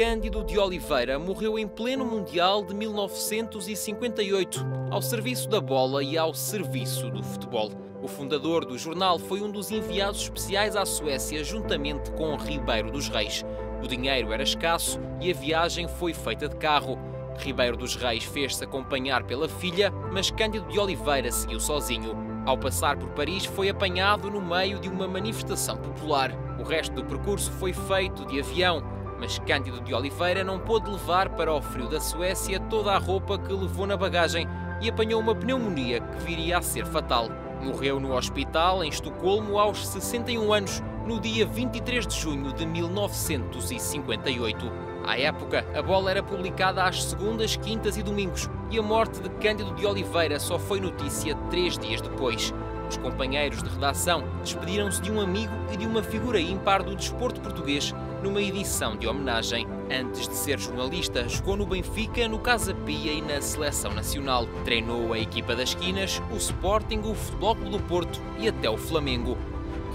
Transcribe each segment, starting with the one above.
Cândido de Oliveira morreu em pleno Mundial de 1958, ao serviço da bola e ao serviço do futebol. O fundador do jornal foi um dos enviados especiais à Suécia, juntamente com Ribeiro dos Reis. O dinheiro era escasso e a viagem foi feita de carro. Ribeiro dos Reis fez-se acompanhar pela filha, mas Cândido de Oliveira seguiu sozinho. Ao passar por Paris, foi apanhado no meio de uma manifestação popular. O resto do percurso foi feito de avião, mas Cândido de Oliveira não pôde levar para o frio da Suécia toda a roupa que levou na bagagem e apanhou uma pneumonia que viria a ser fatal. Morreu no hospital em Estocolmo aos 61 anos, no dia 23 de junho de 1958. À época, a bola era publicada às segundas, quintas e domingos, e a morte de Cândido de Oliveira só foi notícia três dias depois. Os companheiros de redação despediram-se de um amigo e de uma figura ímpar do desporto português numa edição de homenagem. Antes de ser jornalista, jogou no Benfica, no Casa Pia e na Seleção Nacional. Treinou a equipa das esquinas, o Sporting, o Futebol Clube do Porto e até o Flamengo.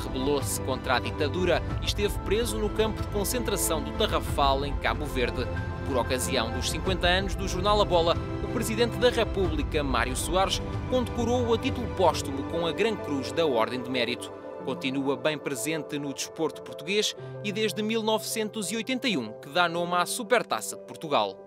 Rebelou-se contra a ditadura e esteve preso no campo de concentração do Tarrafal, em Cabo Verde. Por ocasião dos 50 anos do jornal A Bola, Presidente da República, Mário Soares, condecorou-o a título póstumo com a Gran Cruz da Ordem de Mérito. Continua bem presente no desporto português e desde 1981 que dá nome à Supertaça de Portugal.